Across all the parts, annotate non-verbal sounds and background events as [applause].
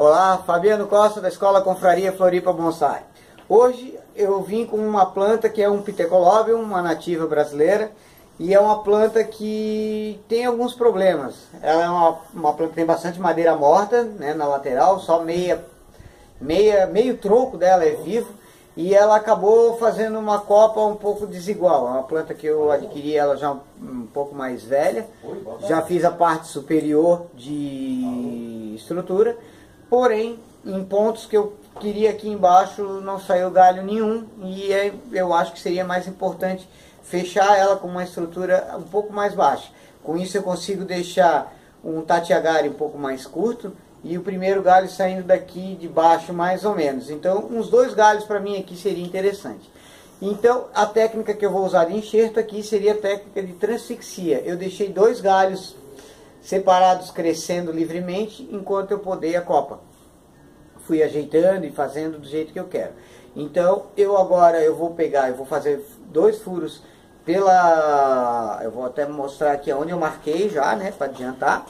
Olá, Fabiano Costa da Escola Confraria Floripa Bonsai. Hoje eu vim com uma planta que é um Pithecolobium, uma nativa brasileira, e é uma planta que tem alguns problemas. Ela é uma, uma planta que tem bastante madeira morta né, na lateral, só meia, meia, meio tronco dela é vivo, e ela acabou fazendo uma copa um pouco desigual. É uma planta que eu adquiri ela já um pouco mais velha, já fiz a parte superior de estrutura, porém em pontos que eu queria aqui embaixo não saiu galho nenhum e é, eu acho que seria mais importante fechar ela com uma estrutura um pouco mais baixa. Com isso eu consigo deixar um tatiagari um pouco mais curto e o primeiro galho saindo daqui de baixo mais ou menos. Então uns dois galhos para mim aqui seria interessante. Então a técnica que eu vou usar de enxerto aqui seria a técnica de transfixia. Eu deixei dois galhos separados crescendo livremente enquanto eu podei a copa fui ajeitando e fazendo do jeito que eu quero. Então, eu agora eu vou pegar, eu vou fazer dois furos pela... Eu vou até mostrar aqui onde eu marquei já, né, para adiantar.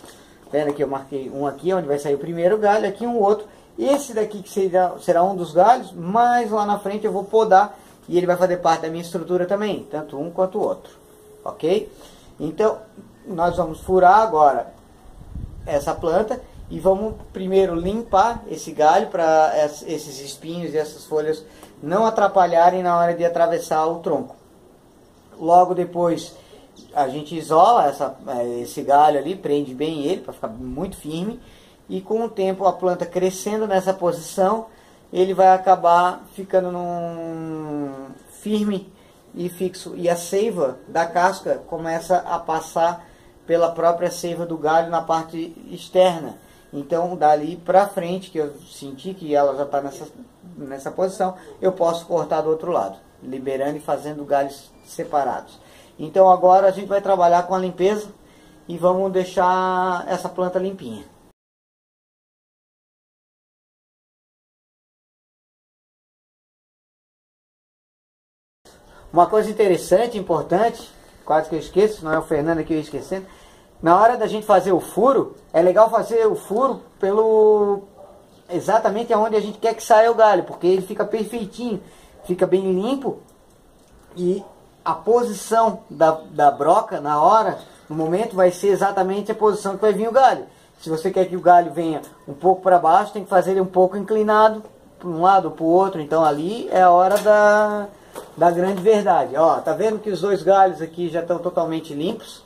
Vendo que eu marquei um aqui, onde vai sair o primeiro galho, aqui um outro. Esse daqui que será, será um dos galhos, mas lá na frente eu vou podar e ele vai fazer parte da minha estrutura também, tanto um quanto o outro, ok? Então, nós vamos furar agora essa planta e vamos primeiro limpar esse galho para esses espinhos e essas folhas não atrapalharem na hora de atravessar o tronco. Logo depois a gente isola essa, é, esse galho ali, prende bem ele para ficar muito firme e com o tempo a planta crescendo nessa posição ele vai acabar ficando num firme e fixo e a seiva da casca começa a passar pela própria seiva do galho na parte externa então, dali para frente, que eu senti que ela já está nessa, nessa posição, eu posso cortar do outro lado, liberando e fazendo galhos separados. Então, agora a gente vai trabalhar com a limpeza e vamos deixar essa planta limpinha. Uma coisa interessante, importante, quase que eu esqueço, não é o Fernando que eu ia esquecendo, na hora da gente fazer o furo, é legal fazer o furo pelo exatamente aonde a gente quer que saia o galho, porque ele fica perfeitinho, fica bem limpo e a posição da, da broca na hora, no momento, vai ser exatamente a posição que vai vir o galho. Se você quer que o galho venha um pouco para baixo, tem que fazer ele um pouco inclinado para um lado ou para o outro. Então ali é a hora da, da grande verdade. Ó, tá vendo que os dois galhos aqui já estão totalmente limpos?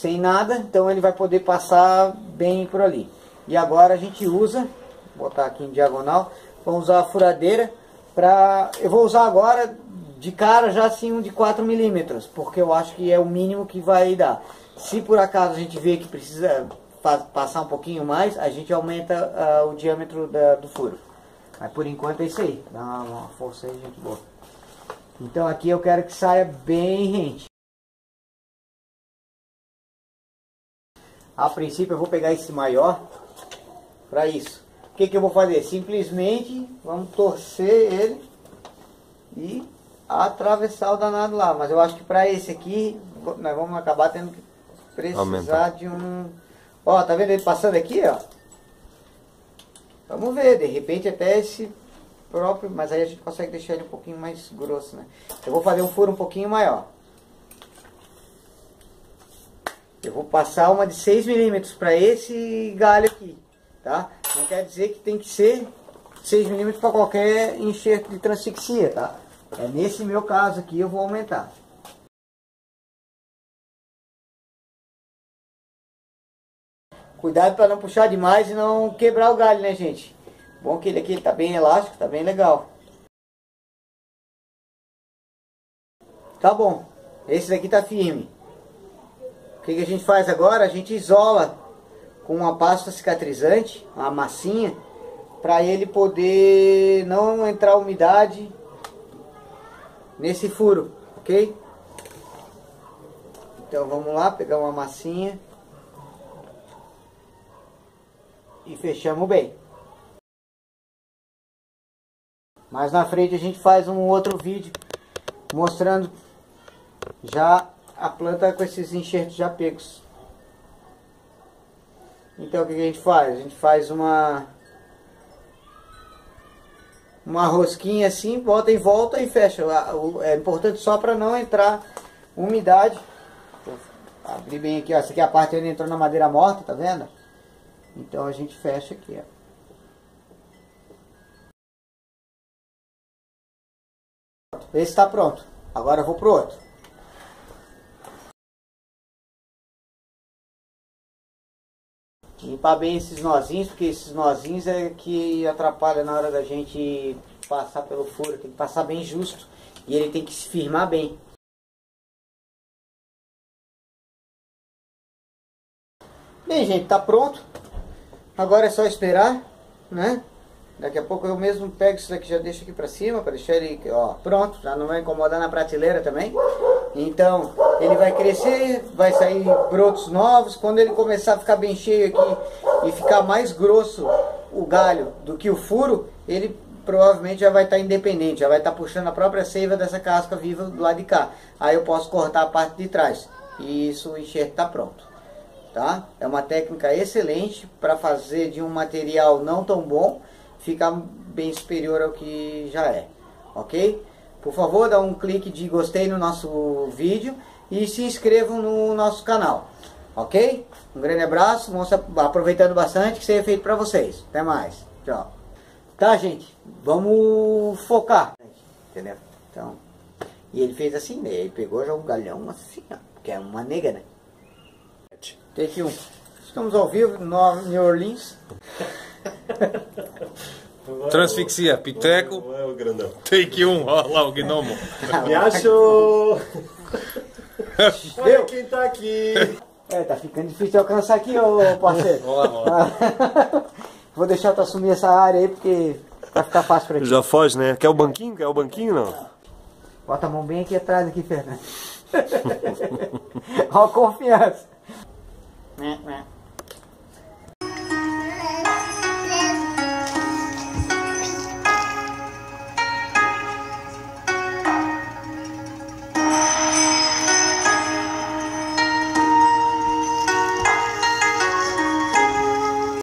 sem nada, então ele vai poder passar bem por ali. E agora a gente usa, vou botar aqui em diagonal, vamos usar a furadeira para... Eu vou usar agora de cara já assim um de 4 milímetros, porque eu acho que é o mínimo que vai dar. Se por acaso a gente vê que precisa passar um pouquinho mais, a gente aumenta uh, o diâmetro da, do furo. Mas por enquanto é isso aí, dá uma, uma força aí, gente boa. Então aqui eu quero que saia bem rente. A princípio eu vou pegar esse maior para isso. O que, que eu vou fazer? Simplesmente vamos torcer ele e atravessar o danado lá. Mas eu acho que para esse aqui nós vamos acabar tendo que precisar Aumenta. de um... Ó, tá vendo ele passando aqui, ó? Vamos ver, de repente até esse próprio, mas aí a gente consegue deixar ele um pouquinho mais grosso, né? Eu vou fazer um furo um pouquinho maior. Eu vou passar uma de 6 milímetros para esse galho aqui, tá? Não quer dizer que tem que ser 6 milímetros para qualquer enxerto de transfixia, tá? É nesse meu caso aqui eu vou aumentar. Cuidado para não puxar demais e não quebrar o galho, né, gente? Bom que ele aqui está bem elástico, está bem legal. Tá bom. Esse daqui está firme. O que, que a gente faz agora? A gente isola com uma pasta cicatrizante, uma massinha, para ele poder não entrar umidade nesse furo, ok? Então vamos lá, pegar uma massinha e fechamos bem. Mais na frente a gente faz um outro vídeo mostrando já a planta com esses enxertos já pegos. Então o que a gente faz? A gente faz uma uma rosquinha assim, bota em volta e fecha. É importante só para não entrar umidade. Vou abrir bem aqui, ó. Essa aqui é a parte onde entrou na madeira morta, tá vendo? Então a gente fecha aqui, ó. Esse está pronto. Agora eu vou pro outro. Limpar bem esses nozinhos, porque esses nozinhos é que atrapalha na hora da gente passar pelo furo. Tem que passar bem justo. E ele tem que se firmar bem. Bem, gente, tá pronto. Agora é só esperar, né? Daqui a pouco eu mesmo pego isso daqui já deixo aqui pra cima, para deixar ele, ó, pronto, já não vai incomodar na prateleira também. Então, ele vai crescer, vai sair brotos novos, quando ele começar a ficar bem cheio aqui e ficar mais grosso o galho do que o furo, ele provavelmente já vai estar independente, já vai estar puxando a própria seiva dessa casca viva do lado de cá. Aí eu posso cortar a parte de trás. E isso o enxerto está pronto. Tá? É uma técnica excelente para fazer de um material não tão bom ficar bem superior ao que já é, ok? Por favor, dá um clique de gostei no nosso vídeo e se inscrevam no nosso canal, ok? Um grande abraço, vamos aproveitando bastante que seja feito para vocês. Até mais, tchau. Tá, gente? Vamos focar, entendeu? Então, e ele fez assim, né? Ele pegou já um galhão assim, ó, que é uma nega, né? Take 1. Um. Estamos ao vivo no New Orleans. [laughs] Transfixia, Piteco. Não é o grandão. Take 1, um, olha lá o gnomo. [laughs] Me achou! [laughs] Olha quem tá aqui! É, tá ficando difícil de alcançar aqui, ô parceiro. Vamos lá, vamos lá. [laughs] Vou deixar tu assumir essa área aí, porque vai ficar fácil pra ti. Já foge, né? Quer o banquinho? Quer o banquinho não? Bota a mão bem aqui atrás, aqui, Fernando. Olha a confiança.